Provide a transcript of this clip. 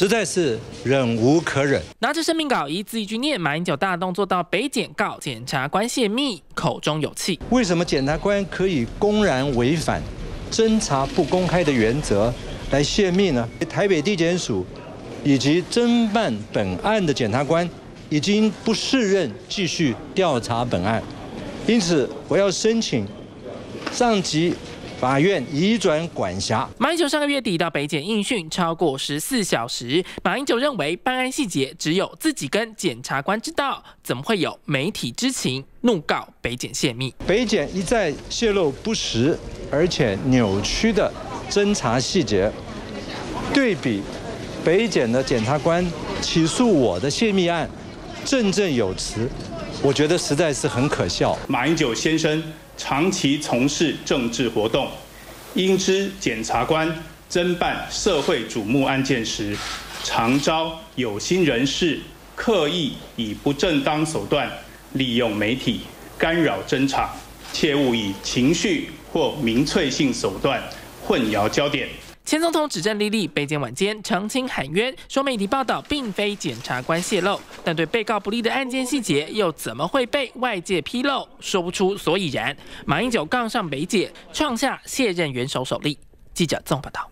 实在是忍无可忍。拿着声明稿一字一句念，马英九大动作到北检告检察官泄密，口中有气。为什么检察官可以公然违反侦查不公开的原则来泄密呢？台北地检署以及侦办本案的检察官已经不适任继续调查本案，因此我要申请上级。法院移转管辖。马英九上个月底到北检应讯超过十四小时。马英九认为办案细节只有自己跟检察官知道，怎么会有媒体知情？怒告北检泄密。北检一再泄露不实而且扭曲的侦查细节，对比北检的检察官起诉我的泄密案，振振有词，我觉得实在是很可笑。马英九先生。长期从事政治活动，应知检察官侦办社会瞩目案件时，常遭有心人士刻意以不正当手段利用媒体干扰侦查，切勿以情绪或民粹性手段混淆焦点。前总统指证莉莉，被监晚间澄清喊冤，说媒体报道并非检察官泄露，但对被告不利的案件细节又怎么会被外界披露？说不出所以然。马英九杠上北姐，创下卸任元首首例。记者综报道。